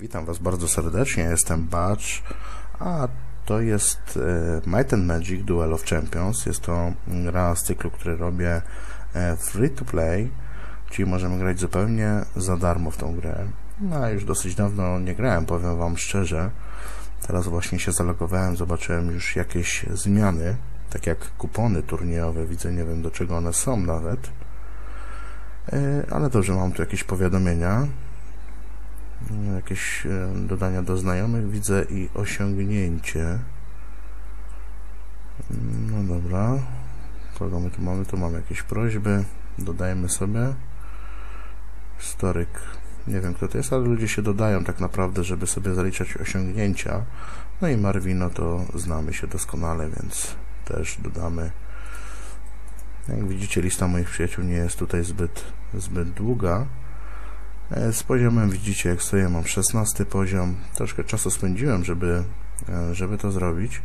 Witam Was bardzo serdecznie, jestem Batch, a to jest e, Might and Magic Duel of Champions. Jest to gra z cyklu, który robię e, free to play, czyli możemy grać zupełnie za darmo w tą grę. No, już dosyć dawno nie grałem, powiem Wam szczerze. Teraz właśnie się zalogowałem, zobaczyłem już jakieś zmiany, tak jak kupony turniejowe, widzę, nie wiem do czego one są nawet. E, ale dobrze, mam tu jakieś powiadomienia jakieś e, dodania do znajomych widzę i osiągnięcie. No dobra. Kogo my tu mamy? Tu mamy jakieś prośby. Dodajemy sobie. Storyk. Nie wiem kto to jest, ale ludzie się dodają tak naprawdę, żeby sobie zaliczać osiągnięcia. No i Marwino to znamy się doskonale, więc też dodamy. Jak widzicie lista moich przyjaciół nie jest tutaj zbyt, zbyt długa z poziomem widzicie jak stoję, mam 16 poziom. Troszkę czasu spędziłem, żeby, e, żeby to zrobić.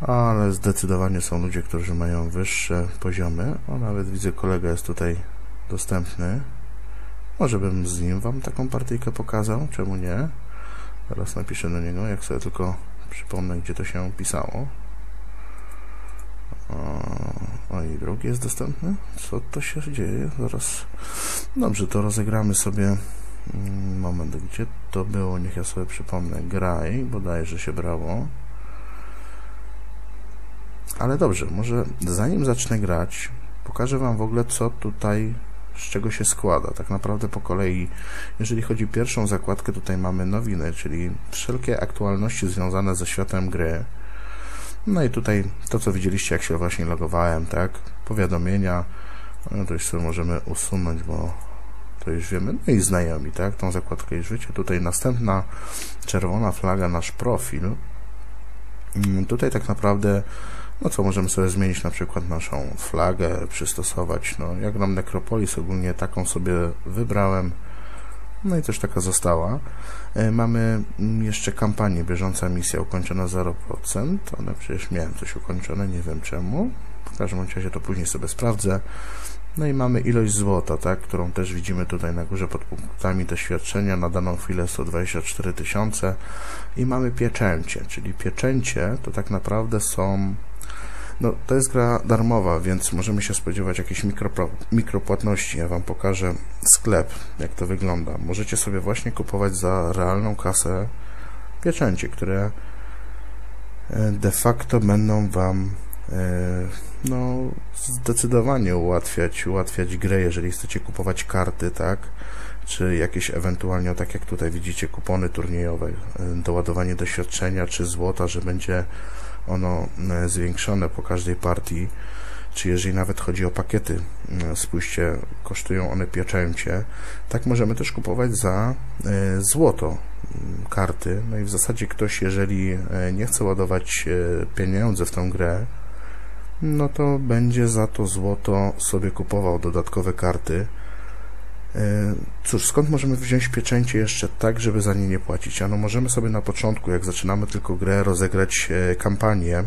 Ale zdecydowanie są ludzie, którzy mają wyższe poziomy. O, nawet widzę kolega jest tutaj dostępny. Może bym z nim Wam taką partyjkę pokazał, czemu nie? Teraz napiszę do niego, jak sobie tylko przypomnę, gdzie to się pisało. O, i drugi jest dostępny? Co to się dzieje? Zaraz. Dobrze, to rozegramy sobie. Mm, moment, gdzie to było? Niech ja sobie przypomnę. Graj, bodajże się brało. Ale dobrze, może zanim zacznę grać, pokażę Wam w ogóle, co tutaj, z czego się składa. Tak naprawdę po kolei, jeżeli chodzi o pierwszą zakładkę, tutaj mamy nowiny, czyli wszelkie aktualności związane ze światem gry. No i tutaj to, co widzieliście, jak się właśnie logowałem, tak? Powiadomienia, no to sobie możemy usunąć, bo to już wiemy. No i znajomi, tak? Tą zakładkę już wiecie. Tutaj następna czerwona flaga, nasz profil. Mm, tutaj tak naprawdę, no co możemy sobie zmienić, na przykład naszą flagę, przystosować. No, jak nam Necropolis ogólnie taką sobie wybrałem. No i też taka została. E, mamy jeszcze kampanię bieżąca misja ukończona 0%. One przecież miałem coś ukończone, nie wiem czemu. W każdym razie to później sobie sprawdzę. No i mamy ilość złota, tak, którą też widzimy tutaj na górze pod punktami doświadczenia. Na daną chwilę 124 tysiące. I mamy pieczęcie, czyli pieczęcie to tak naprawdę są no, to jest gra darmowa, więc możemy się spodziewać jakiejś mikro, mikropłatności. Ja Wam pokażę sklep, jak to wygląda. Możecie sobie właśnie kupować za realną kasę pieczęcie, które e, de facto będą Wam e, no, zdecydowanie ułatwiać, ułatwiać grę, jeżeli chcecie kupować karty, tak? Czy jakieś ewentualnie, tak jak tutaj widzicie, kupony turniejowe, e, doładowanie doświadczenia, czy złota, że będzie ono e, zwiększone po każdej partii, czy jeżeli nawet chodzi o pakiety, e, spójrzcie, kosztują one pieczęcie, tak możemy też kupować za e, złoto karty. No i w zasadzie ktoś, jeżeli nie chce ładować pieniędzy w tą grę, no to będzie za to złoto sobie kupował dodatkowe karty, cóż, skąd możemy wziąć pieczęcie jeszcze tak, żeby za nie nie płacić? Ano możemy sobie na początku, jak zaczynamy tylko grę, rozegrać e, kampanię.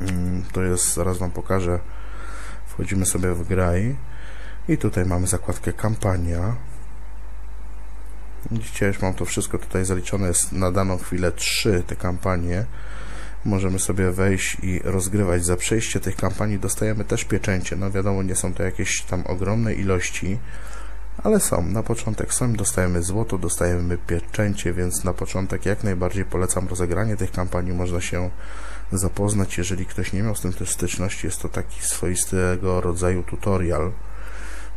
Mm, to jest, zaraz Wam pokażę. Wchodzimy sobie w graj i tutaj mamy zakładkę kampania. Widzicie, już mam to wszystko tutaj zaliczone, jest na daną chwilę trzy te kampanie. Możemy sobie wejść i rozgrywać. Za przejście tych kampanii dostajemy też pieczęcie. No wiadomo, nie są to jakieś tam ogromne ilości, ale są. Na początek są, dostajemy złoto, dostajemy pieczęcie, więc na początek jak najbardziej polecam rozegranie tych kampanii. Można się zapoznać, jeżeli ktoś nie miał z tym też styczności. Jest to taki swoistego rodzaju tutorial.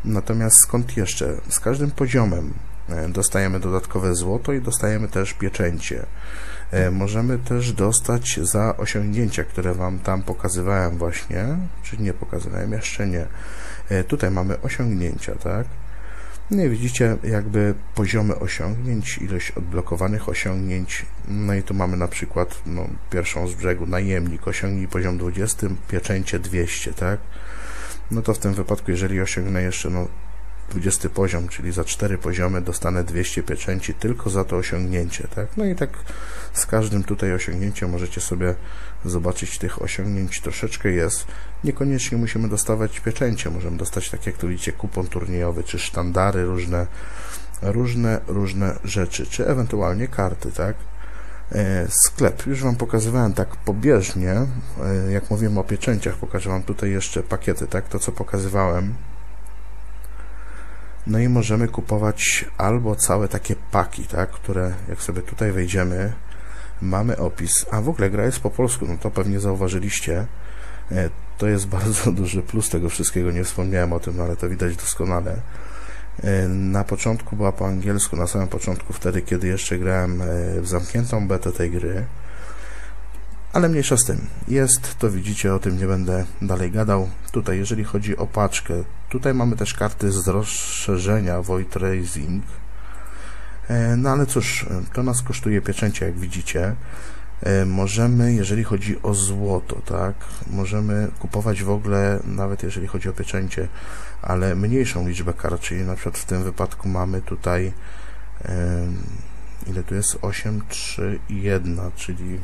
Natomiast skąd jeszcze? Z każdym poziomem e, dostajemy dodatkowe złoto i dostajemy też pieczęcie. E, możemy też dostać za osiągnięcia, które Wam tam pokazywałem właśnie, czy nie pokazywałem, jeszcze nie. E, tutaj mamy osiągnięcia, tak? No i widzicie jakby poziomy osiągnięć, ilość odblokowanych osiągnięć. No i tu mamy na przykład no, pierwszą z brzegu najemnik, osiągnij poziom 20, pieczęcie 200, tak? No to w tym wypadku, jeżeli osiągnę jeszcze no, 20 poziom, czyli za 4 poziomy dostanę 200 pieczęci tylko za to osiągnięcie, tak? No i tak z każdym tutaj osiągnięciem możecie sobie zobaczyć tych osiągnięć troszeczkę jest. Niekoniecznie musimy dostawać pieczęcie, możemy dostać, tak jak tu widzicie, kupon turniejowy, czy sztandary różne, różne, różne rzeczy, czy ewentualnie karty, tak? E, sklep. Już Wam pokazywałem tak pobieżnie, e, jak mówiłem o pieczęciach, pokażę Wam tutaj jeszcze pakiety, tak? To, co pokazywałem. No i możemy kupować albo całe takie paki, tak? Które, jak sobie tutaj wejdziemy, mamy opis. A w ogóle gra jest po polsku, no to pewnie zauważyliście. To jest bardzo duży plus tego wszystkiego. Nie wspomniałem o tym, ale to widać doskonale. E, na początku była po angielsku, na samym początku, wtedy, kiedy jeszcze grałem e, w zamkniętą betę tej gry. Ale mniejsza z tym. Jest, to widzicie, o tym nie będę dalej gadał. Tutaj, jeżeli chodzi o paczkę, tutaj mamy też karty z rozszerzenia Void Racing. E, no ale cóż, to nas kosztuje pieczęcie, jak widzicie. E, możemy, jeżeli chodzi o złoto, tak, możemy kupować w ogóle, nawet jeżeli chodzi o pieczęcie, ale mniejszą liczbę kart, czyli na przykład w tym wypadku mamy tutaj ile tu jest? 8, 3 i 1, czyli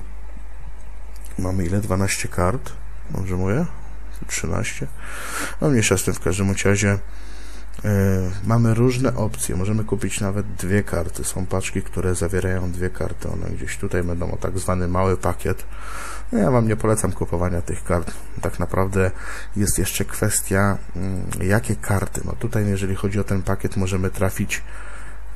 mamy ile? 12 kart, dobrze mówię? 13? No mniejsza z tym w każdym razie mamy różne opcje, możemy kupić nawet dwie karty. Są paczki, które zawierają dwie karty. One gdzieś tutaj będą o tak zwany mały pakiet. No ja Wam nie polecam kupowania tych kart. Tak naprawdę jest jeszcze kwestia, mm, jakie karty. No tutaj, jeżeli chodzi o ten pakiet, możemy trafić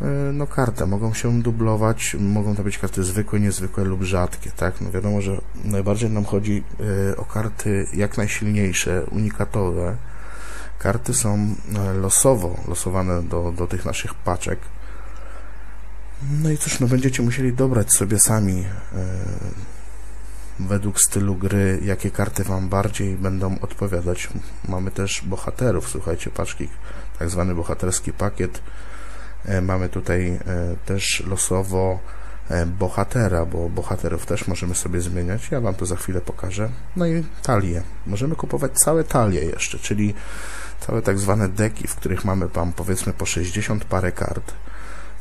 e, no kartę, mogą się dublować, mogą to być karty zwykłe, niezwykłe lub rzadkie, tak? No wiadomo, że najbardziej nam chodzi e, o karty jak najsilniejsze, unikatowe, Karty są e, losowo losowane do, do tych naszych paczek. No i cóż, no będziecie musieli dobrać sobie sami e, według stylu gry, jakie karty Wam bardziej będą odpowiadać. Mamy też bohaterów, słuchajcie, paczki, tak zwany bohaterski pakiet. E, mamy tutaj e, też losowo bohatera, bo bohaterów też możemy sobie zmieniać. Ja Wam to za chwilę pokażę. No i talie. Możemy kupować całe talie jeszcze, czyli całe tak zwane deki, w których mamy tam powiedzmy po 60 parę kart.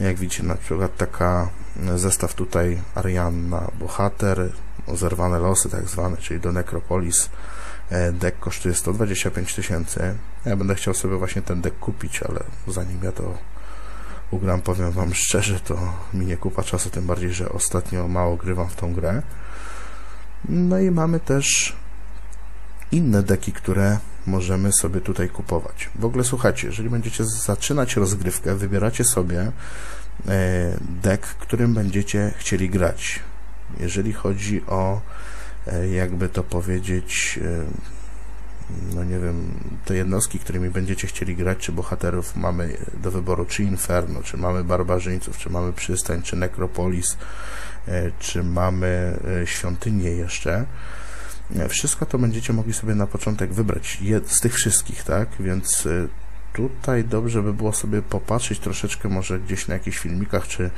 Jak widzicie, na przykład taka e, zestaw tutaj Arianna, bohater, zerwane losy tak zwane, czyli do Necropolis. E, dek kosztuje 125 tysięcy. Ja będę chciał sobie właśnie ten dek kupić, ale zanim ja to ugram, powiem Wam szczerze, to mi nie kupa czasu, tym bardziej, że ostatnio mało grywam w tą grę. No i mamy też inne deki, które możemy sobie tutaj kupować. W ogóle słuchajcie, jeżeli będziecie zaczynać rozgrywkę, wybieracie sobie e, deck, którym będziecie chcieli grać. Jeżeli chodzi o, e, jakby to powiedzieć, e, no nie wiem, te jednostki, którymi będziecie chcieli grać, czy bohaterów mamy do wyboru, czy Inferno, czy mamy Barbarzyńców, czy mamy Przystań, czy Necropolis, czy mamy Świątynię jeszcze, wszystko to będziecie mogli sobie na początek wybrać z tych wszystkich, tak? Więc y, tutaj dobrze by było sobie popatrzeć troszeczkę może gdzieś na jakichś filmikach, czy y,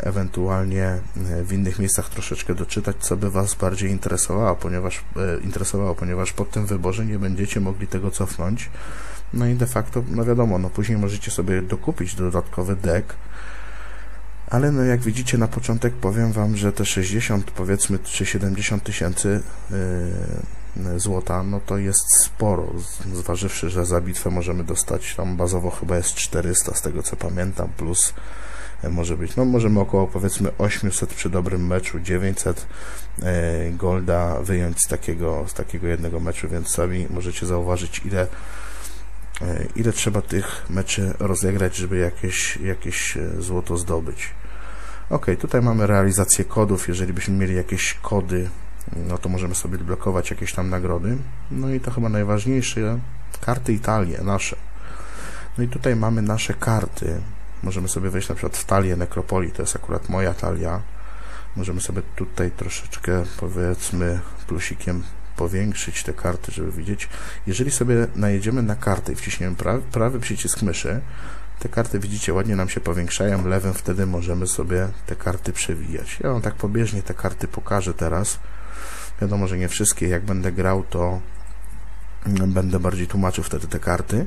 ewentualnie y, w innych miejscach troszeczkę doczytać, co by Was bardziej interesowało, ponieważ, interesowało, ponieważ po tym wyborze nie będziecie mogli tego cofnąć. No i de facto, no wiadomo, no później możecie sobie dokupić dodatkowy deck, ale no jak widzicie na początek powiem Wam, że te 60 powiedzmy czy 70 tysięcy yy, złota, no to jest sporo, zważywszy, że za bitwę możemy dostać tam bazowo chyba jest 400 z tego co pamiętam, plus yy, może być, no możemy około powiedzmy 800 przy dobrym meczu, 900 yy, golda wyjąć z takiego, z takiego jednego meczu, więc sami możecie zauważyć ile yy, ile trzeba tych meczy rozegrać, żeby jakieś, jakieś złoto zdobyć. Ok, tutaj mamy realizację kodów. Jeżeli byśmy mieli jakieś kody, no to możemy sobie blokować jakieś tam nagrody. No i to chyba najważniejsze, karty Italie, nasze. No i tutaj mamy nasze karty. Możemy sobie wejść na przykład w talię Nekropolii, to jest akurat moja talia. Możemy sobie tutaj troszeczkę, powiedzmy, plusikiem powiększyć te karty, żeby widzieć. Jeżeli sobie najedziemy na kartę i wciśniemy prawy, prawy przycisk myszy, te karty widzicie ładnie nam się powiększają, lewym wtedy możemy sobie te karty przewijać. Ja Wam tak pobieżnie te karty pokażę teraz. Wiadomo, że nie wszystkie. Jak będę grał, to będę bardziej tłumaczył wtedy te karty.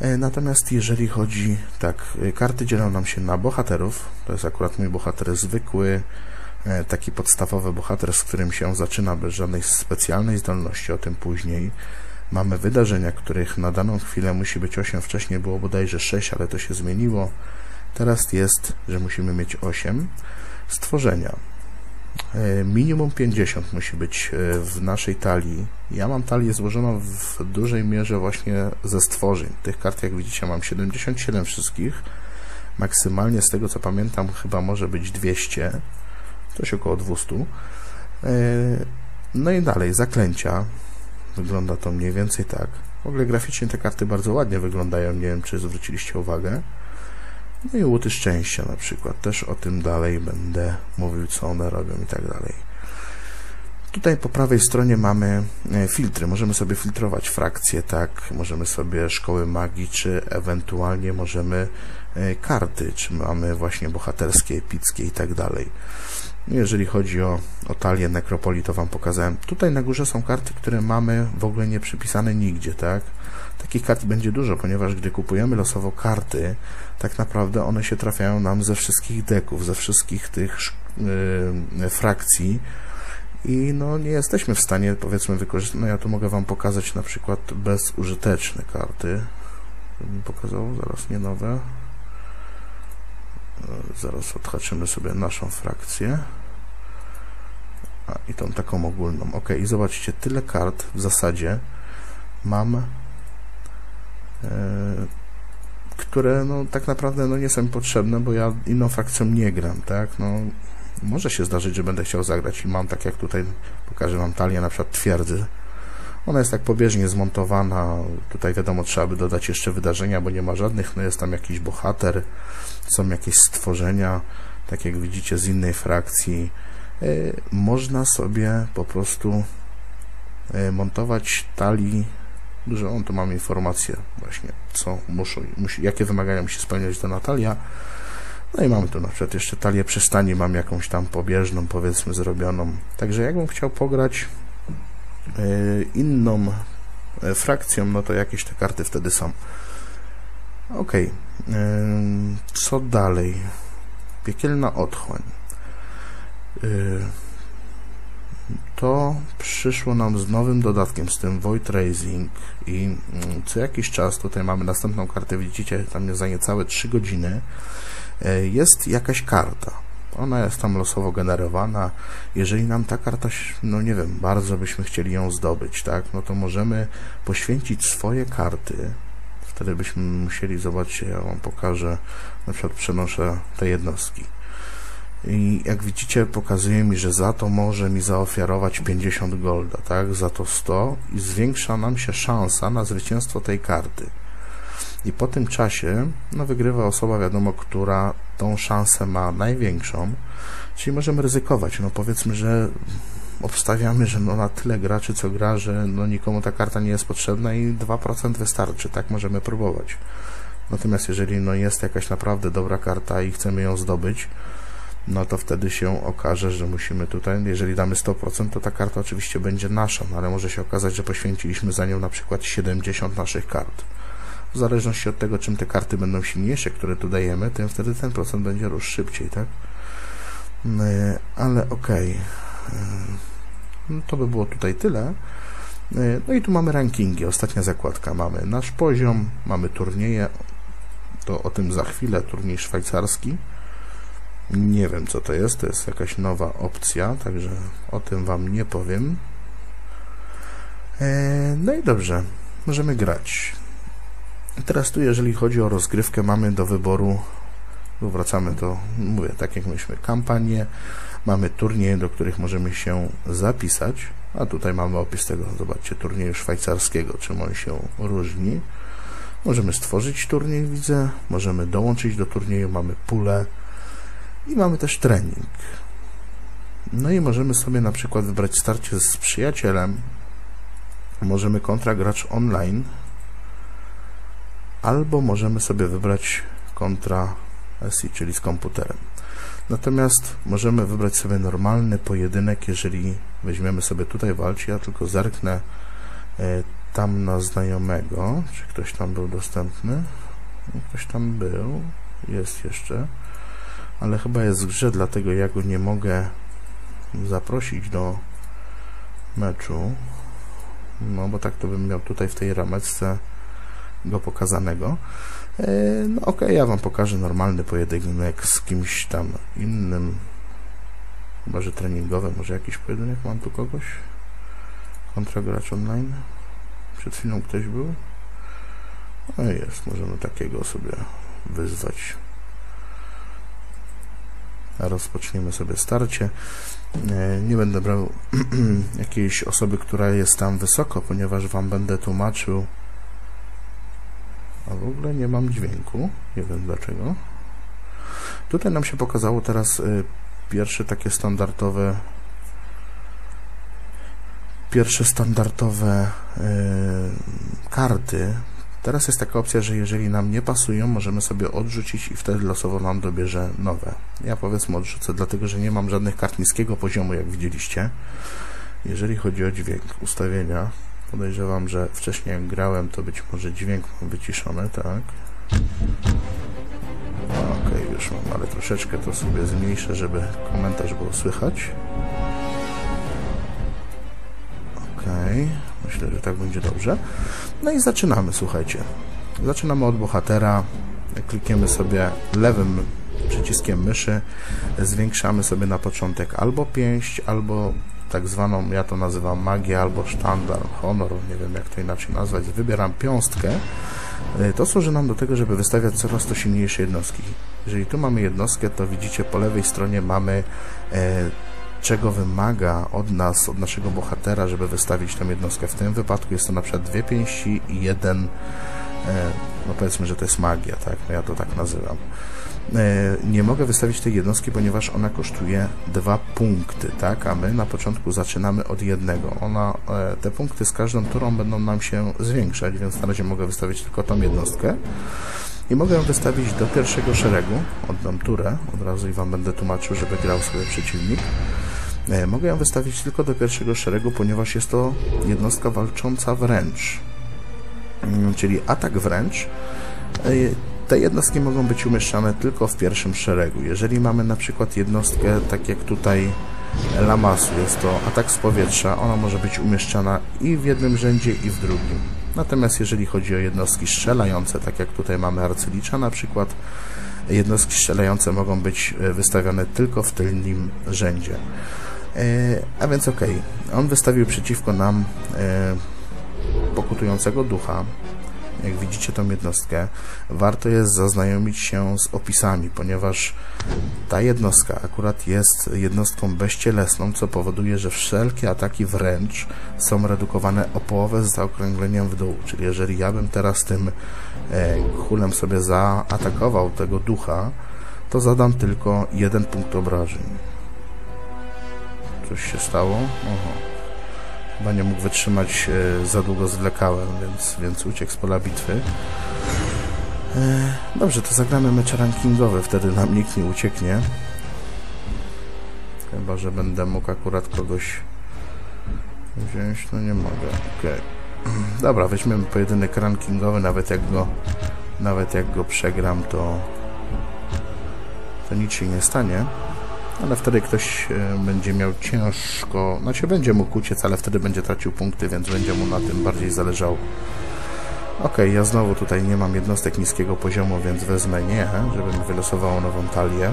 E, natomiast jeżeli chodzi, tak, e, karty dzielą nam się na bohaterów. To jest akurat mój bohater zwykły, e, taki podstawowy bohater, z którym się zaczyna bez żadnej specjalnej zdolności, o tym później. Mamy wydarzenia, których na daną chwilę musi być 8, wcześniej było bodajże 6, ale to się zmieniło. Teraz jest, że musimy mieć 8 stworzenia. E, minimum 50 musi być e, w naszej talii. Ja mam talię złożoną w dużej mierze właśnie ze stworzeń. Tych kart, jak widzicie, mam 77 wszystkich. Maksymalnie, z tego co pamiętam, chyba może być 200. Coś około 200. E, no i dalej, zaklęcia. Wygląda to mniej więcej tak. W ogóle graficznie te karty bardzo ładnie wyglądają. Nie wiem, czy zwróciliście uwagę. No i łuty szczęścia na przykład. Też o tym dalej będę mówił, co one robią i tak dalej. Tutaj po prawej stronie mamy e, filtry. Możemy sobie filtrować frakcje, tak, możemy sobie szkoły magii, czy ewentualnie możemy e, karty, czy mamy właśnie bohaterskie, epickie i tak dalej. Jeżeli chodzi o, o talię nekropolii, to Wam pokazałem. Tutaj na górze są karty, które mamy w ogóle nie przypisane nigdzie, tak? Takich kart będzie dużo, ponieważ gdy kupujemy losowo karty, tak naprawdę one się trafiają nam ze wszystkich deków, ze wszystkich tych yy, frakcji i no nie jesteśmy w stanie powiedzmy wykorzystać, no ja tu mogę Wam pokazać na przykład bezużyteczne karty, bym pokazał, zaraz nie nowe, zaraz odhaczymy sobie naszą frakcję A, i tą taką ogólną ok, i zobaczcie, tyle kart w zasadzie mam E, które no, tak naprawdę no, nie są mi potrzebne, bo ja inną frakcją nie gram, tak? No, może się zdarzyć, że będę chciał zagrać i mam, tak jak tutaj pokażę Wam talię na przykład twierdzy. Ona jest tak pobieżnie zmontowana, tutaj wiadomo trzeba by dodać jeszcze wydarzenia, bo nie ma żadnych, no jest tam jakiś bohater, są jakieś stworzenia, tak jak widzicie z innej frakcji. E, można sobie po prostu e, montować talii że on tu mam informację właśnie, co muszą, musi, jakie wymagania musi spełniać ta Natalia. No i mamy tu na przykład jeszcze talię przystani, mam jakąś tam pobieżną, powiedzmy, zrobioną. Także jakbym chciał pograć y, inną frakcją, no to jakieś te karty wtedy są. Ok, co dalej? Piekielna otchłań to przyszło nam z nowym dodatkiem, z tym Void Racing i mm, co jakiś czas, tutaj mamy następną kartę, widzicie, tam jest za niecałe 3 godziny, e, jest jakaś karta. Ona jest tam losowo generowana. Jeżeli nam ta karta, no nie wiem, bardzo byśmy chcieli ją zdobyć, tak, no to możemy poświęcić swoje karty. Wtedy byśmy musieli, zobaczcie, ja Wam pokażę, na przykład przenoszę te jednostki i jak widzicie pokazuje mi, że za to może mi zaofiarować 50 golda, tak, za to 100 i zwiększa nam się szansa na zwycięstwo tej karty. I po tym czasie no, wygrywa osoba, wiadomo, która tą szansę ma największą, czyli możemy ryzykować. No powiedzmy, że obstawiamy, że no, na tyle graczy co gra, że no, nikomu ta karta nie jest potrzebna i 2% wystarczy, tak możemy próbować. Natomiast jeżeli no, jest jakaś naprawdę dobra karta i chcemy ją zdobyć, no to wtedy się okaże, że musimy tutaj, jeżeli damy 100%, to ta karta oczywiście będzie nasza, no ale może się okazać, że poświęciliśmy za nią na przykład 70 naszych kart. W zależności od tego, czym te karty będą silniejsze, które tu dajemy, tym wtedy ten procent będzie rósł szybciej, tak? No, ale okej. Okay. No, to by było tutaj tyle. No i tu mamy rankingi, ostatnia zakładka. Mamy nasz poziom, mamy turnieje, to o tym za chwilę, turniej szwajcarski. Nie wiem co to jest, to jest jakaś nowa opcja, także o tym Wam nie powiem. E, no i dobrze, możemy grać. Teraz tu, jeżeli chodzi o rozgrywkę, mamy do wyboru, wracamy do, mówię, tak jak myśmy, kampanię, mamy turnieje, do których możemy się zapisać, a tutaj mamy opis tego, zobaczcie, turnieju szwajcarskiego, czym on się różni. Możemy stworzyć turniej, widzę, możemy dołączyć do turnieju, mamy pulę, i mamy też trening. No i możemy sobie na przykład wybrać starcie z przyjacielem. Możemy kontra gracz online. Albo możemy sobie wybrać kontra SI, czyli z komputerem. Natomiast możemy wybrać sobie normalny pojedynek, jeżeli weźmiemy sobie tutaj walcz. Ja tylko zerknę e, tam na znajomego, czy ktoś tam był dostępny. Ktoś tam był, jest jeszcze ale chyba jest w grze, dlatego ja go nie mogę zaprosić do meczu. No bo tak to bym miał tutaj w tej rameczce go pokazanego. E, no okay, ja wam pokażę normalny pojedynek z kimś tam innym. Chyba, że treningowy, może jakiś pojedynek, mam tu kogoś? Kontra gracz online. Przed chwilą ktoś był. No jest, możemy takiego sobie wyzwać. Rozpoczniemy sobie starcie. E, nie będę brał jakiejś osoby, która jest tam wysoko, ponieważ Wam będę tłumaczył. A w ogóle nie mam dźwięku. Nie wiem dlaczego. Tutaj nam się pokazało teraz e, pierwsze takie standardowe pierwsze standardowe yy, karty. Teraz jest taka opcja, że jeżeli nam nie pasują, możemy sobie odrzucić i wtedy losowo nam dobierze nowe. Ja powiedzmy odrzucę, dlatego że nie mam żadnych kart niskiego poziomu, jak widzieliście. Jeżeli chodzi o dźwięk, ustawienia, podejrzewam, że wcześniej jak grałem, to być może dźwięk mam wyciszony, tak? Ok, już mam, ale troszeczkę to sobie zmniejszę, żeby komentarz było słychać. Okej, myślę, że tak będzie dobrze. No i zaczynamy, słuchajcie. Zaczynamy od bohatera. Klikniemy sobie lewym przyciskiem myszy. Zwiększamy sobie na początek albo pięść, albo tak zwaną, ja to nazywam magię, albo sztandar, honor, nie wiem jak to inaczej nazwać. Wybieram piąstkę. To służy nam do tego, żeby wystawiać coraz to silniejsze jednostki. Jeżeli tu mamy jednostkę, to widzicie po lewej stronie mamy e, czego wymaga od nas, od naszego bohatera, żeby wystawić tę jednostkę. W tym wypadku jest to na przykład dwie pięści i jeden, e, no powiedzmy, że to jest magia, tak, no ja to tak nazywam. E, nie mogę wystawić tej jednostki, ponieważ ona kosztuje dwa punkty, tak, a my na początku zaczynamy od jednego. Ona, e, te punkty z każdą turą będą nam się zwiększać, więc na razie mogę wystawić tylko tą jednostkę. I mogę ją wystawić do pierwszego szeregu, oddam turę, od razu i Wam będę tłumaczył, żeby grał sobie przeciwnik. E, mogę ją wystawić tylko do pierwszego szeregu, ponieważ jest to jednostka walcząca wręcz, mm, czyli atak wręcz. E, te jednostki mogą być umieszczane tylko w pierwszym szeregu. Jeżeli mamy na przykład jednostkę, tak jak tutaj Lamasu, jest to atak z powietrza, ona może być umieszczana i w jednym rzędzie, i w drugim. Natomiast jeżeli chodzi o jednostki strzelające, tak jak tutaj mamy arcylicza na przykład, jednostki strzelające mogą być e, wystawione tylko w tylnym rzędzie. E, a więc ok, on wystawił przeciwko nam e, pokutującego ducha. Jak widzicie tą jednostkę, warto jest zaznajomić się z opisami, ponieważ ta jednostka akurat jest jednostką bezcielesną, co powoduje, że wszelkie ataki wręcz są redukowane o połowę z zaokrągleniem w dół. Czyli jeżeli ja bym teraz tym e, kulem sobie zaatakował tego ducha, to zadam tylko jeden punkt obrażeń. Coś się stało? Oho. Chyba nie mógł wytrzymać, e, za długo zwlekałem, więc, więc uciekł z pola bitwy. E, dobrze, to zagramy mecz rankingowy, wtedy nam nikt nie ucieknie. Chyba, że będę mógł akurat kogoś wziąć, no nie mogę. Okay. Dobra, weźmiemy pojedynek rankingowy, nawet jak go nawet jak go przegram, to to nic się nie stanie ale wtedy ktoś e, będzie miał ciężko, znaczy będzie mógł uciec, ale wtedy będzie tracił punkty, więc będzie mu na tym bardziej zależało. Ok, ja znowu tutaj nie mam jednostek niskiego poziomu, więc wezmę nie, żeby mi wylosowało nową talię.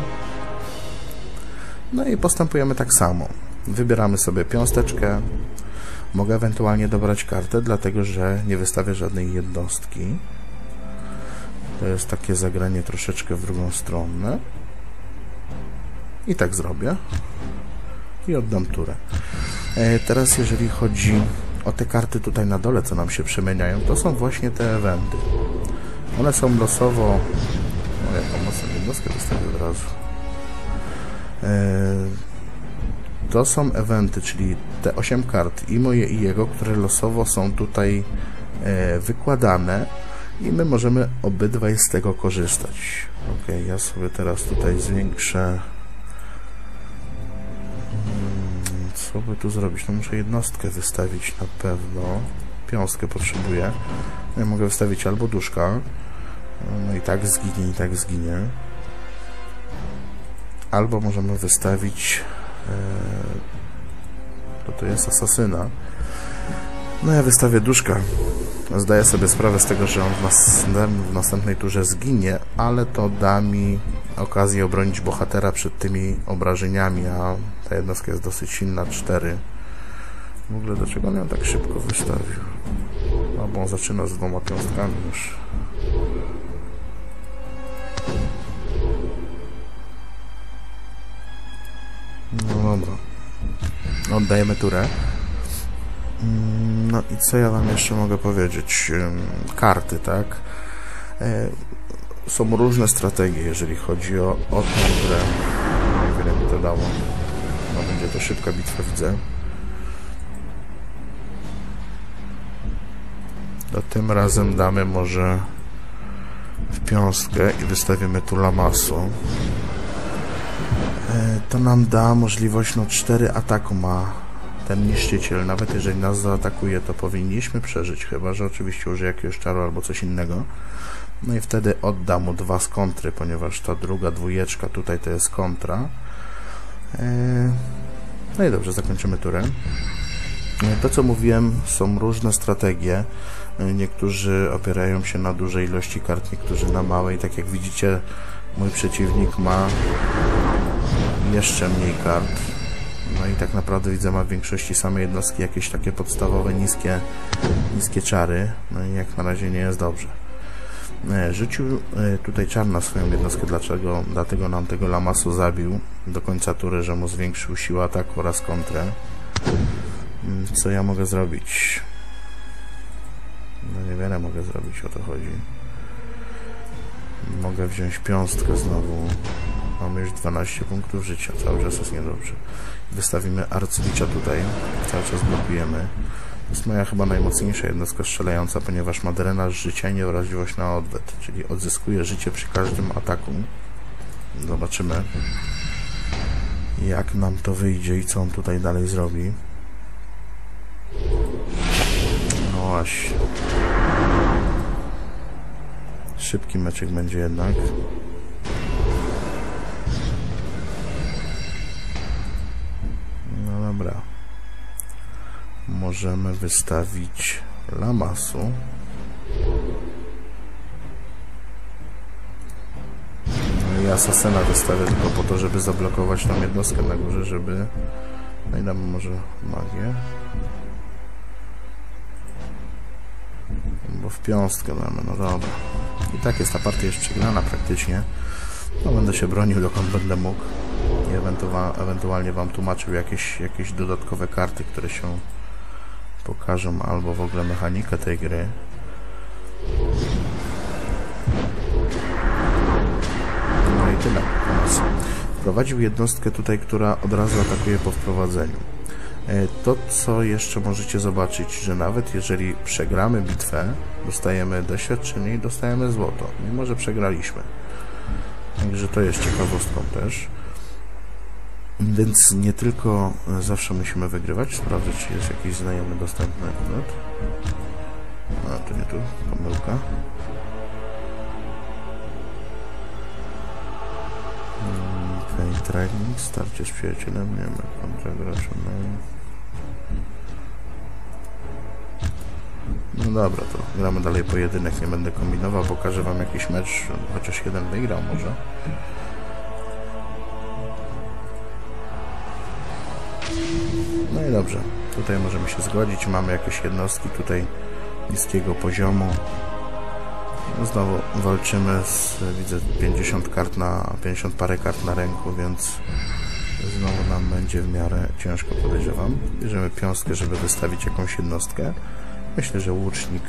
No i postępujemy tak samo. Wybieramy sobie piąsteczkę. Mogę ewentualnie dobrać kartę, dlatego że nie wystawię żadnej jednostki. To jest takie zagranie troszeczkę w drugą stronę. I tak zrobię. I oddam turę. E, teraz jeżeli chodzi o te karty tutaj na dole, co nam się przemieniają, to są właśnie te eventy. One są losowo... No jaką mocną jednostkę dostawię od razu. E, to są eventy, czyli te 8 kart i moje i jego, które losowo są tutaj e, wykładane i my możemy obydwaj z tego korzystać. Ok, ja sobie teraz tutaj zwiększę by tu zrobić? No muszę jednostkę wystawić na pewno. Piąstkę potrzebuję. No i mogę wystawić albo duszka. No i tak zginie, i tak zginie. Albo możemy wystawić... E, to to jest asasyna. No ja wystawię duszka. Zdaję sobie sprawę z tego, że on w, w następnej turze zginie, ale to da mi okazję obronić bohatera przed tymi obrażeniami, a ta jednostka jest dosyć silna, 4. W ogóle dlaczego on ją tak szybko wystawił? No bo on zaczyna z dwoma piąstkami już. No dobra. Oddajemy turę. Mm, No i co ja wam jeszcze mogę powiedzieć? Karty, tak? E, Są różne strategie, jeżeli chodzi o, o tę grę. Niewiele mi to dało. No będzie to szybka bitwa, widzę. To tym razem damy może w piąstkę i wystawimy tu Lamasu. E, To nam da możliwość, no 4 ataku ma ten niszczyciel. Nawet jeżeli nas zaatakuje, to powinniśmy przeżyć, chyba że oczywiście użyje jakiegoś czaru albo coś innego. No i wtedy odda mu dwa z kontry, ponieważ ta druga dwójeczka tutaj to jest kontra. E, No i dobrze, zakończymy turę. E, To, co mówiłem, są różne strategie. E, Niektórzy opierają się na dużej ilości kart, niektórzy na małej. Tak jak widzicie, mój przeciwnik ma jeszcze mniej kart. No i tak naprawdę widzę, ma w większości same jednostki jakieś takie podstawowe, niskie, niskie czary. No i jak na razie nie jest dobrze. E, Rzucił e, tutaj czar na swoją jednostkę, dlaczego? Dlatego nam tego Lamasu zabił do końca tury, że mu zwiększył siłę ataku oraz kontrę. Mm, Co ja mogę zrobić? No niewiele mogę zrobić, o to chodzi. Mogę wziąć piąstkę znowu. Mamy już 12 punktów życia, cały czas jest niedobrze. Wystawimy arcybicza tutaj, cały czas blokujemy. Jest moja chyba najmocniejsza jednostka strzelająca, ponieważ ma drenaż życia i niewrażliwość na odwet, czyli odzyskuje życie przy każdym ataku. Zobaczymy, jak nam to wyjdzie i co on tutaj dalej zrobi. No właśnie. Szybki meczek będzie jednak. No dobra. Możemy wystawić Lamasu. No i Asasyna wystawię tylko po to, żeby zablokować tą jednostkę na górze, żeby... No i może magię. Bo w piąstkę damy, no dobra. I tak jest, ta partia już przegrana praktycznie. No będę się bronił dokąd będę mógł. I ewentualnie Wam tłumaczył jakieś, jakieś dodatkowe karty, które się pokażą, albo w ogóle mechanikę tej gry. No i tyle. Wprowadził jednostkę tutaj, która od razu atakuje po wprowadzeniu. E, To, co jeszcze możecie zobaczyć, że nawet jeżeli przegramy bitwę, dostajemy doświadczenie i dostajemy złoto, mimo że przegraliśmy. Także to jest ciekawostką też. Więc nie tylko e, zawsze musimy wygrywać, sprawdzić, czy jest jakiś znajomy dostępny akurat. A, to nie tu, pomyłka. Mm, Okej, training, starcie z przyjacielem, nie wiem, kontra gracza, no. No dobra, to gramy dalej pojedynek, nie będę kombinował, pokażę wam jakiś mecz, chociaż jeden wygrał może. No i dobrze, tutaj możemy się zgodzić, mamy jakieś jednostki tutaj niskiego poziomu. Znowu walczymy z, widzę, 50 kart na, 50 parę kart na ręku, więc znowu nam będzie w miarę ciężko, podejrzewam. Bierzemy piąstkę, żeby wystawić jakąś jednostkę. Myślę, że łucznik,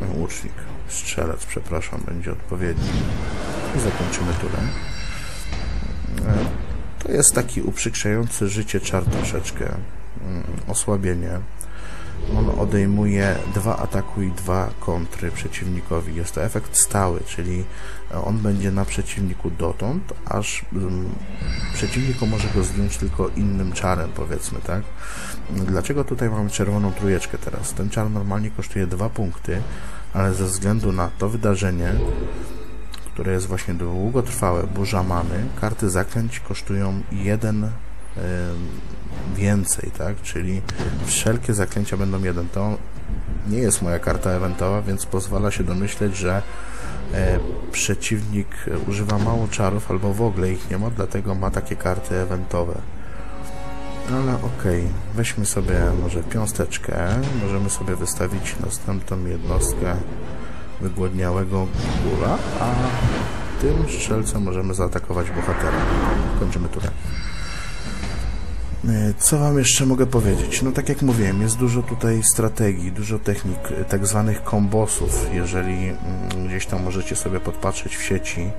no, łucznik, strzelec, przepraszam, będzie odpowiedni. I zakończymy turę. E, To jest taki uprzykrzający życie czar troszeczkę, osłabienie. On odejmuje dwa ataku i dwa kontry przeciwnikowi. Jest to efekt stały, czyli on będzie na przeciwniku dotąd, aż um, przeciwnik może go zdjąć tylko innym czarem, powiedzmy, tak? Dlaczego tutaj mamy czerwoną trójeczkę teraz? Ten czar normalnie kosztuje dwa punkty, ale ze względu na to wydarzenie, które jest właśnie długotrwałe, burza many, karty zaklęć kosztują jeden em, więcej, tak? Czyli wszelkie zaklęcia będą jeden. To nie jest moja karta eventowa, więc pozwala się domyśleć, że e, przeciwnik używa mało czarów albo w ogóle ich nie ma, dlatego ma takie karty eventowe. Ale okej, okay. weźmy sobie może piąsteczkę, możemy sobie wystawić następną jednostkę wygłodniałego góra, a tym strzelcem możemy zaatakować bohatera. Kończymy turę. E, co Wam jeszcze mogę powiedzieć? No tak jak mówiłem, jest dużo tutaj strategii, dużo technik, e, tak zwanych kombosów. Jeżeli mm, gdzieś tam możecie sobie podpatrzeć w sieci,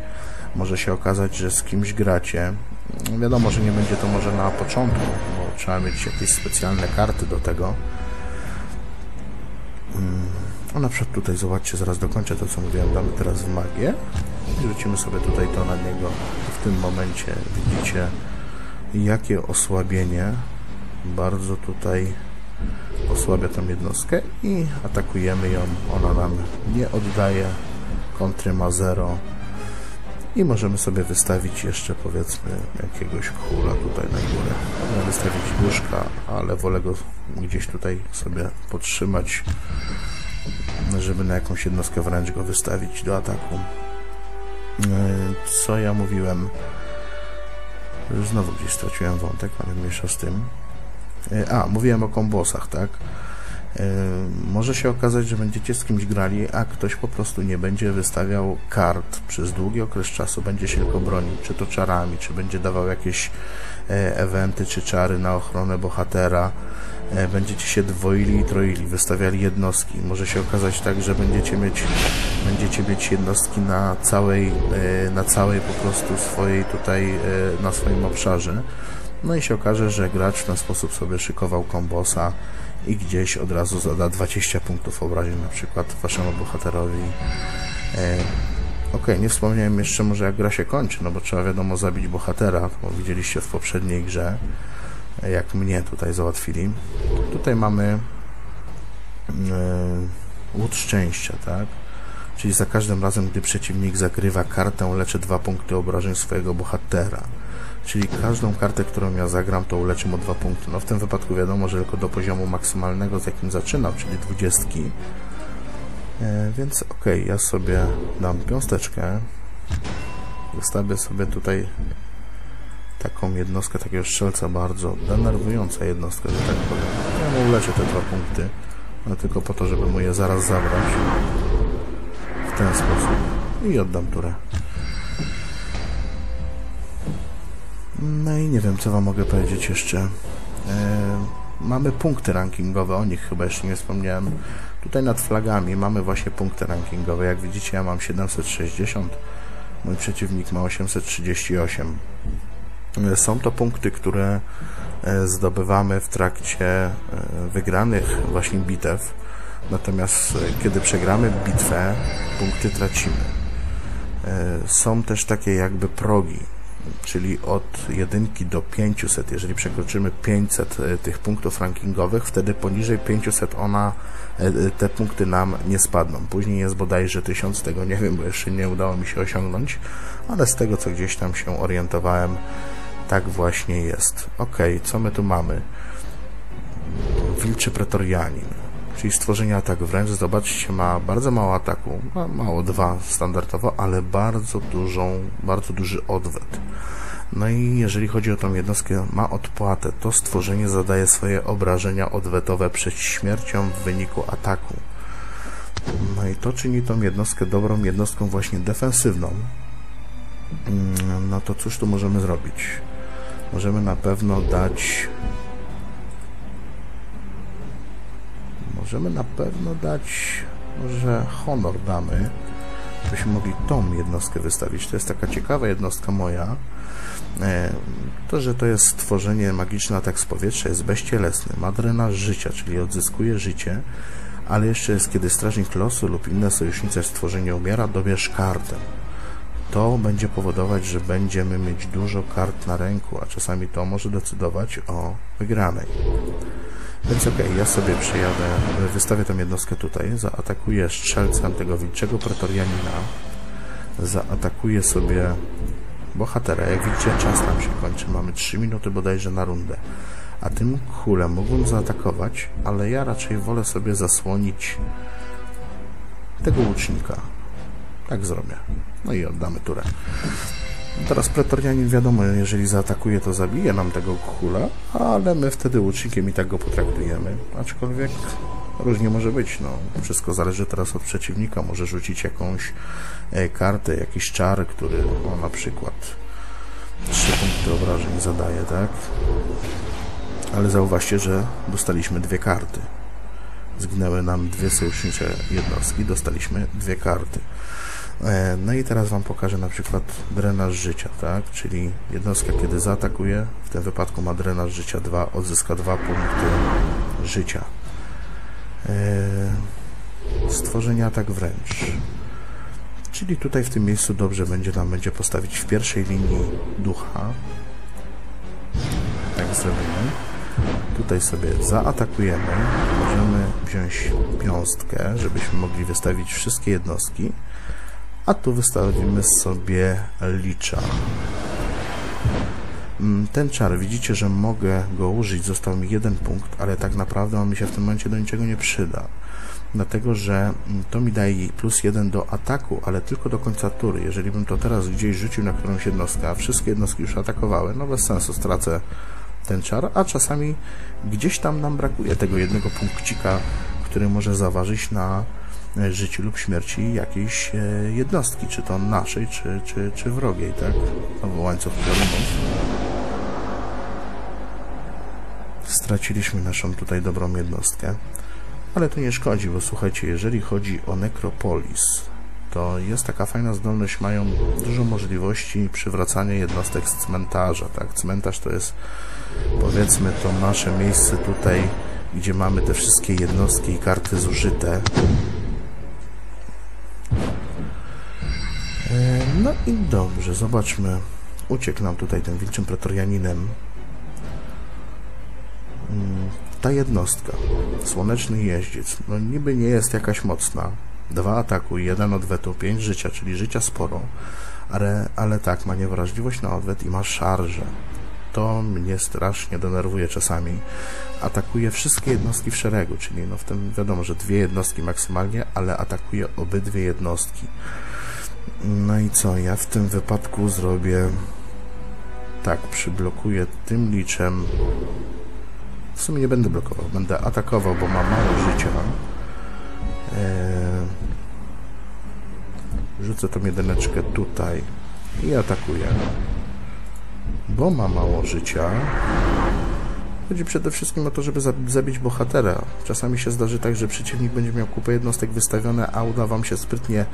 może się okazać, że z kimś gracie. Wiadomo, że nie będzie to może na początku, bo trzeba mieć jakieś specjalne karty do tego. Mm, a na przykład tutaj, zobaczcie, zaraz dokończę to, co mówiłem, damy teraz w magię rzucimy sobie tutaj to na niego. W tym momencie widzicie jakie osłabienie bardzo tutaj osłabia tą jednostkę i atakujemy ją, ona nam nie oddaje, kontry ma 0 i możemy sobie wystawić jeszcze powiedzmy jakiegoś króla tutaj na górę. Można wystawić duszka, ale wolę go gdzieś tutaj sobie podtrzymać, żeby na jakąś jednostkę wręcz go wystawić do ataku. E, co ja mówiłem? Znowu gdzieś straciłem wątek, ale mniejsza z tym. E, a, mówiłem o kombosach, tak? E, może się okazać, że będziecie z kimś grali, a ktoś po prostu nie będzie wystawiał kart przez długi okres czasu, będzie się tylko bronił, czy to czarami, czy będzie dawał jakieś e, eventy, czy czary na ochronę bohatera, będziecie się dwoili i troili, wystawiali jednostki. Może się okazać tak, że będziecie mieć, będziecie mieć jednostki na całej, e, na całej po prostu swojej tutaj, e, na swoim obszarze. No i się okaże, że gracz w ten sposób sobie szykował kombosa i gdzieś od razu zada 20 punktów obrażeń na przykład waszemu bohaterowi. Ok, nie wspomniałem jeszcze może jak gra się kończy, no bo trzeba wiadomo zabić bohatera, bo widzieliście w poprzedniej grze jak mnie tutaj załatwili. Tutaj mamy yy, łód szczęścia, tak? Czyli za każdym razem, gdy przeciwnik zakrywa kartę, leczę dwa punkty obrażeń swojego bohatera. Czyli każdą kartę, którą ja zagram, to uleczy mu dwa punkty. No w tym wypadku wiadomo, że tylko do poziomu maksymalnego, z jakim zaczynał, czyli dwudziestki. E, więc ok, ja sobie dam piąsteczkę. Zostawię sobie tutaj taką jednostkę, takiego strzelca bardzo denerwująca jednostka, że tak powiem. Ja mu uleczę te dwa punkty, ale tylko po to, żeby mu je zaraz zabrać w ten sposób i oddam turę. No i nie wiem, co Wam mogę powiedzieć jeszcze. E, mamy punkty rankingowe, o nich chyba jeszcze nie wspomniałem. Tutaj nad flagami mamy właśnie punkty rankingowe. Jak widzicie, ja mam 760, mój przeciwnik ma 838. Są to punkty, które e, zdobywamy w trakcie e, wygranych właśnie bitew, natomiast e, kiedy przegramy bitwę, punkty tracimy. Są też takie jakby progi, czyli od 1 do 500, jeżeli przekroczymy 500 tych punktów rankingowych, wtedy poniżej 500 ona, te punkty nam nie spadną. Później jest bodajże 1000, tego nie wiem, bo jeszcze nie udało mi się osiągnąć, ale z tego co gdzieś tam się orientowałem, tak właśnie jest. Ok, co my tu mamy? Wilczy Pretorianin, czyli stworzenie ataku wręcz. Zobaczcie, ma bardzo mało ataku, ma mało dwa standardowo, ale bardzo dużą, bardzo duży odwet. No i jeżeli chodzi o tą jednostkę, ma odpłatę. To stworzenie zadaje swoje obrażenia odwetowe przed śmiercią w wyniku ataku. No i to czyni tą jednostkę dobrą jednostką właśnie defensywną. Mm, no to cóż tu możemy zrobić? Możemy na pewno dać możemy na pewno dać może honor damy byśmy mogli tą jednostkę wystawić. To jest taka ciekawa jednostka moja. E, to, że to jest stworzenie magiczne atak z powietrza jest bezcielesny ma drenaż życia, czyli odzyskuje życie ale jeszcze jest, kiedy strażnik losu lub inne sojusznicze stworzenie umiera, dobierz kartę to będzie powodować, że będziemy mieć dużo kart na ręku, a czasami to może decydować o wygranej. Więc ok, ja sobie przyjadę, wystawię tą jednostkę tutaj, zaatakuję strzelcem tego wilczego pretorianina, zaatakuję sobie bohatera. Jak widzicie, czas nam się kończy, mamy 3 minuty bodajże na rundę. a tym kulem mogą zaatakować, ale ja raczej wolę sobie zasłonić tego łucznika. Tak zrobię. No i oddamy turę. Teraz pretorianin wiadomo, jeżeli zaatakuje, to zabije nam tego kula, ale my wtedy łucznikiem i tak go potraktujemy. Aczkolwiek różnie może być. No, wszystko zależy teraz od przeciwnika. Może rzucić jakąś e, kartę, jakiś czar, który no, na przykład trzy punkty obrażeń zadaje, tak? Ale zauważcie, że dostaliśmy dwie karty. Zginęły nam dwie sojusznicze jednostki, dostaliśmy dwie karty. E, no i teraz Wam pokażę na przykład drenaż życia, tak? Czyli jednostka, kiedy zaatakuje, w tym wypadku ma drenaż życia 2, odzyska 2 punkty życia. E, stworzenie atak wręcz. Czyli tutaj w tym miejscu dobrze będzie nam będzie postawić w pierwszej linii ducha. Tak zrobimy. Tutaj sobie zaatakujemy. Możemy wziąć piąstkę, żebyśmy mogli wystawić wszystkie jednostki. A tu wystawimy sobie licza. Mm, ten czar, widzicie, że mogę go użyć, został mi jeden punkt, ale tak naprawdę on mi się w tym momencie do niczego nie przyda. Dlatego, że mm, to mi daje plus jeden do ataku, ale tylko do końca tury. Jeżeli bym to teraz gdzieś rzucił na którąś jednostkę, a wszystkie jednostki już atakowały, no bez sensu, stracę ten czar, a czasami gdzieś tam nam brakuje tego jednego punkcika, który może zaważyć na życiu lub śmierci jakiejś e, jednostki, czy to naszej, czy, czy, czy wrogiej, tak? Znowu łańcuch piorunów straciliśmy naszą tutaj dobrą jednostkę. Ale to nie szkodzi, bo słuchajcie, jeżeli chodzi o Necropolis, to jest taka fajna zdolność, mają dużo możliwości przywracania jednostek z cmentarza, tak? Cmentarz to jest, powiedzmy, to nasze miejsce tutaj, gdzie mamy te wszystkie jednostki i karty zużyte. No i dobrze, zobaczmy. Uciekł nam tutaj ten wilczym pretorianinem ta jednostka, słoneczny jeździec, no niby nie jest jakaś mocna. Dwa ataku, jeden odwetu, pięć życia, czyli życia sporo, ale, ale tak, ma niewrażliwość na odwet i ma szarże. To mnie strasznie denerwuje czasami. Atakuje wszystkie jednostki w szeregu, czyli no w tym wiadomo, że dwie jednostki maksymalnie, ale atakuje obydwie jednostki. No i co, ja w tym wypadku zrobię tak, przyblokuję tym liczem w sumie nie będę blokował, będę atakował, bo ma mało życia. Eee, rzucę tą jedyneczkę tutaj i atakuję. Bo ma mało życia. Chodzi przede wszystkim o to, żeby zabić bohatera. Czasami się zdarzy tak, że przeciwnik będzie miał kupę jednostek wystawione, a uda wam się sprytnie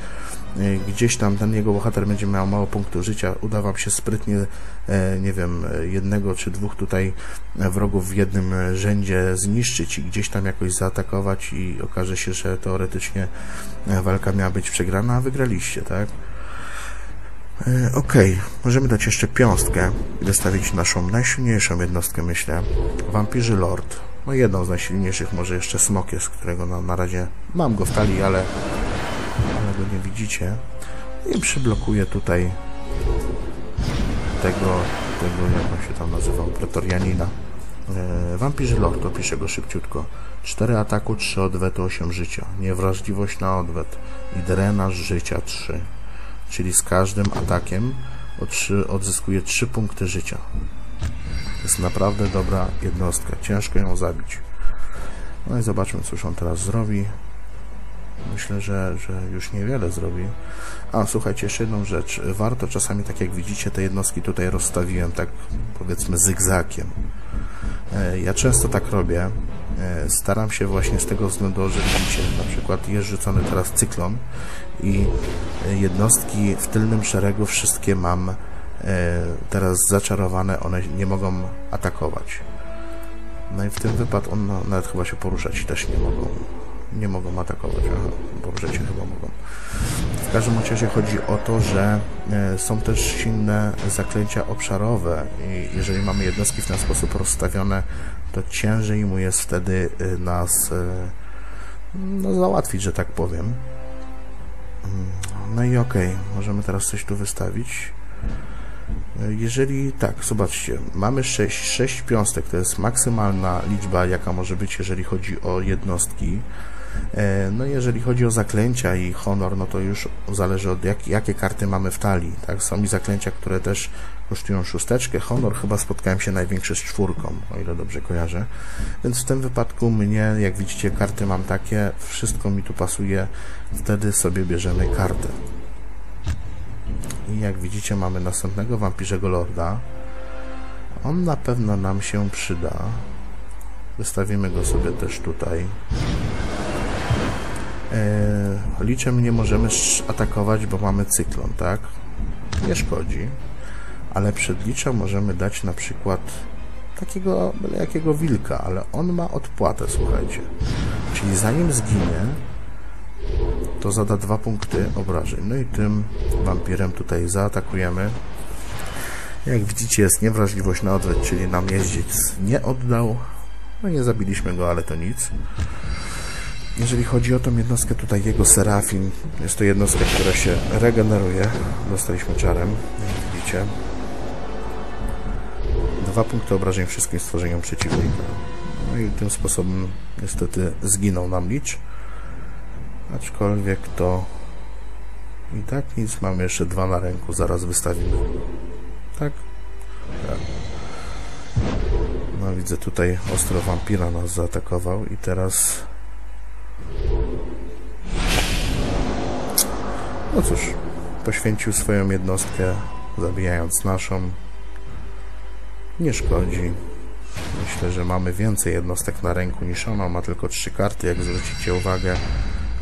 e, gdzieś tam ten jego bohater będzie miał mało punktów życia, uda wam się sprytnie, e, nie wiem, jednego czy dwóch tutaj wrogów w jednym rzędzie zniszczyć i gdzieś tam jakoś zaatakować i okaże się, że teoretycznie walka miała być przegrana, a wygraliście, tak? E, ok, możemy dać jeszcze piąstkę i wystawić naszą najsilniejszą jednostkę, myślę. Wampirzy Lord. No jedną z najsilniejszych, może jeszcze smok jest, którego na, na razie mam go w talii, ale, ale go nie widzicie. I przyblokuję tutaj tego, tego jak on się tam nazywał, pretorianina. E, Wampirzy Lord, opiszę go szybciutko. 4 ataku, 3 odwetu, 8 życia. Niewrażliwość na odwet. I drenaż życia 3 czyli z każdym atakiem odzyskuje 3 punkty życia. To jest naprawdę dobra jednostka, ciężko ją zabić. No i zobaczmy, cóż on teraz zrobi. Myślę, że, że już niewiele zrobi. A, słuchajcie, jeszcze jedną rzecz. Warto czasami, tak jak widzicie, te jednostki tutaj rozstawiłem, tak powiedzmy zygzakiem. E, ja często tak robię. E, staram się właśnie z tego względu, że widzicie, na przykład jest rzucony teraz cyklon i jednostki w tylnym szeregu wszystkie mam e, teraz zaczarowane, one nie mogą atakować. No i w tym wypadku on nawet chyba się poruszać też nie mogą. Nie mogą atakować, aha, się chyba mogą. Każdym razie chodzi o to, że e, są też silne zaklęcia obszarowe i jeżeli mamy jednostki w ten sposób rozstawione, to ciężej mu jest wtedy e, nas no, załatwić, że tak powiem. No i okej, okay, możemy teraz coś tu wystawić. Jeżeli tak, zobaczcie, mamy 6, 6 piąstek, to jest maksymalna liczba, jaka może być, jeżeli chodzi o jednostki. E, no jeżeli chodzi o zaklęcia i honor, no to już zależy od jak, jakie karty mamy w talii. Tak? Są i zaklęcia, które też kosztują szósteczkę. Honor chyba spotkałem się największy z czwórką, o ile dobrze kojarzę. Więc w tym wypadku mnie, jak widzicie, karty mam takie, wszystko mi tu pasuje, wtedy sobie bierzemy kartę. I jak widzicie, mamy następnego wampirzego lorda. On na pewno nam się przyda. Wystawimy go sobie też tutaj. Eee, liczem nie możemy atakować, bo mamy cyklon, tak? Nie szkodzi. Ale przed liczem możemy dać na przykład takiego jakiego wilka, ale on ma odpłatę, słuchajcie. Czyli zanim zginie, to zada dwa punkty obrażeń. No i tym wampirem tutaj zaatakujemy. Jak widzicie jest niewrażliwość na odwet, czyli nam jeździec nie oddał. No nie zabiliśmy go, ale to nic. Jeżeli chodzi o tą jednostkę tutaj, jego Serafin, jest to jednostka, która się regeneruje. Dostaliśmy czarem, jak widzicie. Dwa punkty obrażeń wszystkim stworzeniom przeciwnika. No i tym sposobem niestety zginął nam licz. Aczkolwiek to i tak nic, mamy jeszcze dwa na ręku, zaraz wystawimy. Tak? Tak. No widzę tutaj ostro wampira nas zaatakował i teraz no cóż poświęcił swoją jednostkę zabijając naszą nie szkodzi myślę, że mamy więcej jednostek na ręku niż ona ma tylko trzy karty jak zwrócicie uwagę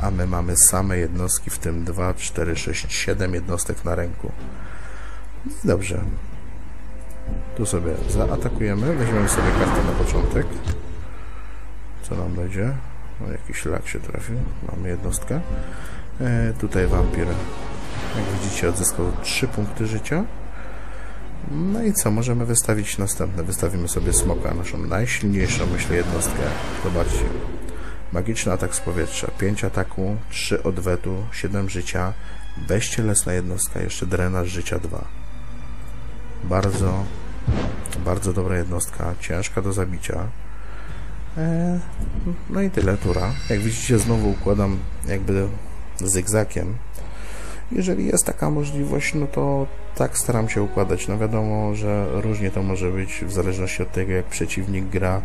a my mamy same jednostki, w tym 2, 4, 6, 7 jednostek na ręku. Dobrze. Tu sobie zaatakujemy, weźmiemy sobie kartę na początek. Co nam będzie? O, jakiś lak się trafił. Mamy jednostkę. E, tutaj wampir, jak widzicie, odzyskał 3 punkty życia. No i co? Możemy wystawić następne. Wystawimy sobie smoka, naszą najsilniejszą, myślę, jednostkę. Zobaczcie. Magiczny atak z powietrza, 5 ataku, 3 odwetu, 7 życia, bezcielesna jednostka, jeszcze drenaż życia 2. Bardzo, bardzo dobra jednostka, ciężka do zabicia. Eee, no i tyle, tura. Jak widzicie, znowu układam jakby zygzakiem. Jeżeli jest taka możliwość, no to tak staram się układać. No wiadomo, że różnie to może być w zależności od tego, jak przeciwnik gra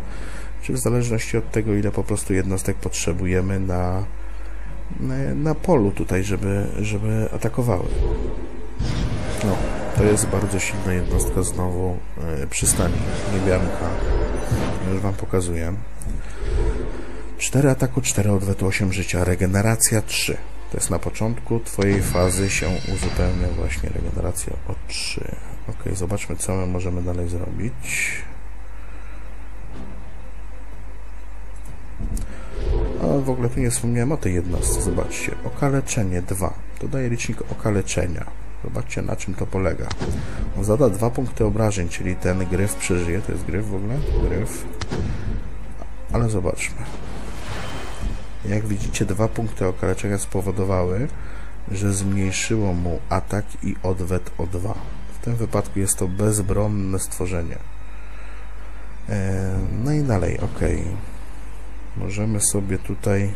czy w zależności od tego, ile po prostu jednostek potrzebujemy na, na polu tutaj, żeby, żeby atakowały. No, to jest bardzo silna jednostka znowu e, przystani, niebianka. Już Wam pokazuję. 4 ataku, 4 odwetu, 8 życia, regeneracja 3. To jest na początku Twojej fazy się uzupełnia właśnie regeneracja o 3. Ok, zobaczmy co my możemy dalej zrobić. A w ogóle tu nie wspomniałem o tej jednostce. Zobaczcie, okaleczenie 2. Dodaje licznik okaleczenia. Zobaczcie na czym to polega. On zada dwa punkty obrażeń, czyli ten gryf przeżyje. To jest gryf w ogóle? Gryf. Ale zobaczmy. Jak widzicie, dwa punkty okaleczenia spowodowały, że zmniejszyło mu atak i odwet o 2. W tym wypadku jest to bezbronne stworzenie. No i dalej, ok możemy sobie tutaj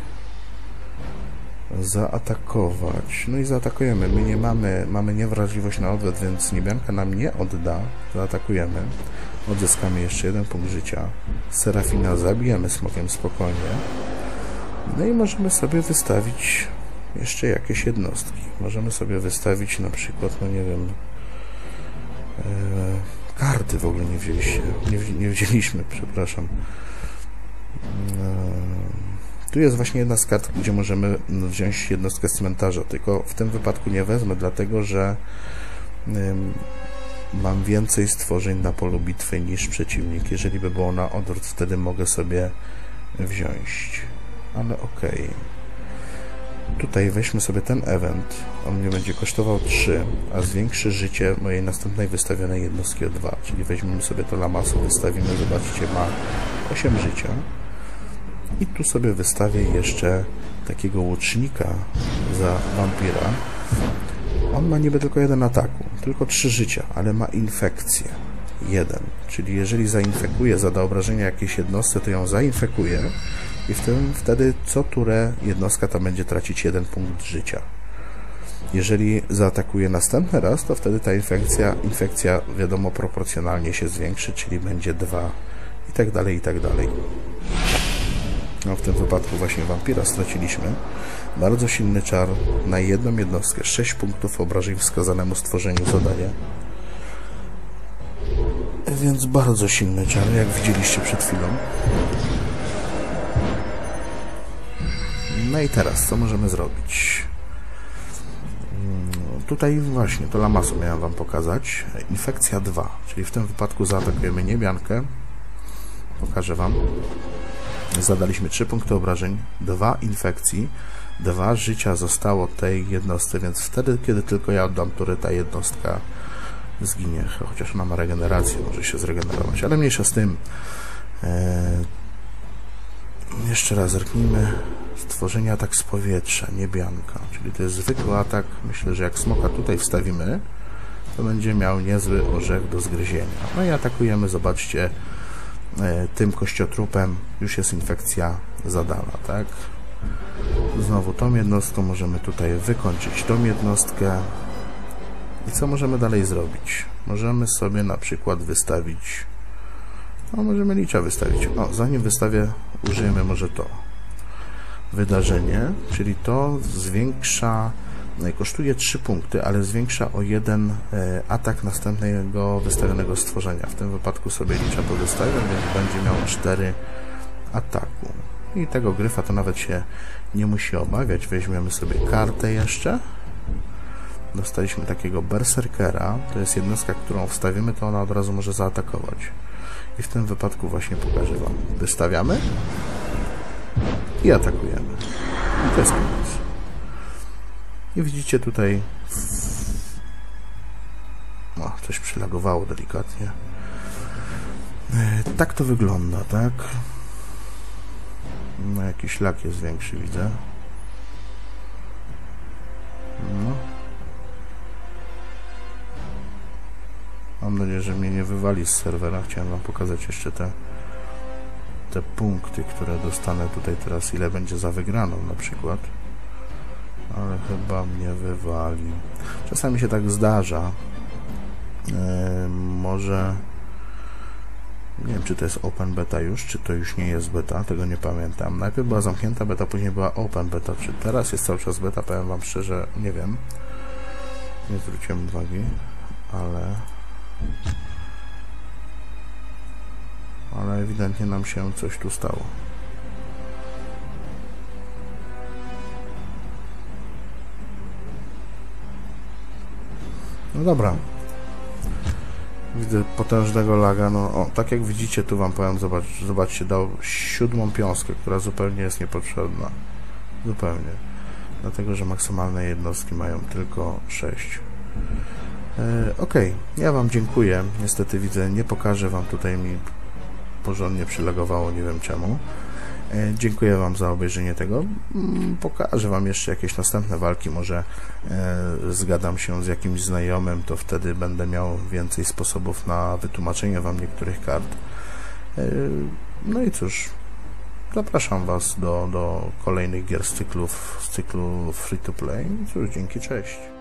zaatakować. No i zaatakujemy. My nie mamy, mamy niewrażliwość na odwet, więc niebianka nam nie odda. Zaatakujemy. Odzyskamy jeszcze jeden punkt życia. Serafina zabijamy smokiem spokojnie. No i możemy sobie wystawić jeszcze jakieś jednostki. Możemy sobie wystawić na przykład, no nie wiem, e, karty w ogóle nie wzięliście. Nie, nie wzięliśmy, przepraszam. E, tu jest właśnie jedna z kart, gdzie możemy wziąć jednostkę z cmentarza, tylko w tym wypadku nie wezmę, dlatego że mam więcej stworzeń na polu bitwy niż przeciwnik. Jeżeli by było na odwrót, wtedy mogę sobie wziąć. Ale okej. Okay. Tutaj weźmy sobie ten event. On mnie będzie kosztował 3, a zwiększy życie mojej następnej wystawionej jednostki o 2. Czyli weźmiemy sobie to lamasu, wystawimy, zobaczcie, ma 8 życia. I tu sobie wystawię jeszcze takiego łucznika za wampira. On ma niby tylko jeden ataku, tylko trzy życia, ale ma infekcję. Jeden. Czyli jeżeli zainfekuje, zada obrażenia jakiejś jednostce, to ją zainfekuje i w tym wtedy co turę jednostka ta będzie tracić jeden punkt życia. Jeżeli zaatakuje następny raz, to wtedy ta infekcja, infekcja wiadomo proporcjonalnie się zwiększy, czyli będzie dwa i tak dalej, i tak dalej. No, w tym wypadku właśnie wampira straciliśmy. Bardzo silny czar na jedną jednostkę. 6 punktów obrażeń wskazanemu stworzeniu zadania. Więc bardzo silny czar, jak widzieliście przed chwilą. No i teraz, co możemy zrobić? Mm, tutaj właśnie, to lamasu miałem Wam pokazać. Infekcja 2, czyli w tym wypadku zaatakujemy niebiankę. Pokażę Wam. Zadaliśmy 3 punkty obrażeń, 2 infekcji, 2 życia zostało tej jednostce, więc wtedy, kiedy tylko ja oddam tury, ta jednostka zginie. Chociaż ona ma regenerację, może się zregenerować, ale mniejsza z tym. Eee, jeszcze raz zerknijmy. Stworzenie atak z powietrza, niebianka. Czyli to jest zwykły atak. Myślę, że jak smoka tutaj wstawimy, to będzie miał niezły orzech do zgryzienia. No i atakujemy, zobaczcie, e, tym kościotrupem już jest infekcja zadana, tak? Znowu tą jednostką możemy tutaj wykończyć tą jednostkę. I co możemy dalej zrobić? Możemy sobie na przykład wystawić no, możemy licza wystawić. O, zanim wystawię, użyjemy może to wydarzenie, czyli to zwiększa, no kosztuje 3 punkty, ale zwiększa o jeden e, atak następnego wystawionego stworzenia. W tym wypadku sobie licza to wystawię, więc będzie miał 4 ataku. I tego gryfa to nawet się nie musi obawiać. Weźmiemy sobie kartę jeszcze. Dostaliśmy takiego berserkera. To jest jednostka, którą wstawimy, to ona od razu może zaatakować. I w tym wypadku właśnie pokażę Wam. Wystawiamy i atakujemy. I to jest koniec. I widzicie tutaj o, coś przylagowało delikatnie. E, tak to wygląda, tak? No, jakiś lak jest większy, widzę. No. Mam nadzieję, że mnie nie wywali z serwera. Chciałem Wam pokazać jeszcze te, te punkty, które dostanę tutaj teraz, ile będzie za wygraną na przykład. Ale chyba mnie wywali. Czasami się tak zdarza. Yy, może... Nie wiem, czy to jest open beta już, czy to już nie jest beta, tego nie pamiętam. Najpierw była zamknięta beta, później była open beta. Czy teraz jest cały czas beta? Powiem Wam szczerze, nie wiem. Nie zwróciłem uwagi, ale ale ewidentnie nam się coś tu stało. No dobra. Widzę potężnego laga. No, o, tak jak widzicie, tu wam powiem, zobacz, zobaczcie, dał siódmą piąskę, która zupełnie jest niepotrzebna. Zupełnie. Dlatego, że maksymalne jednostki mają tylko 6. E, ok, ja Wam dziękuję. Niestety widzę, nie pokażę Wam tutaj mi porządnie przylegowało, nie wiem czemu. E, dziękuję Wam za obejrzenie tego. Mm, pokażę Wam jeszcze jakieś następne walki. Może e, zgadam się z jakimś znajomym, to wtedy będę miał więcej sposobów na wytłumaczenie Wam niektórych kart. No i cóż, zapraszam Was do, do kolejnych gier z, cyklów, z cyklu Free to Play. Cóż, dzięki, cześć.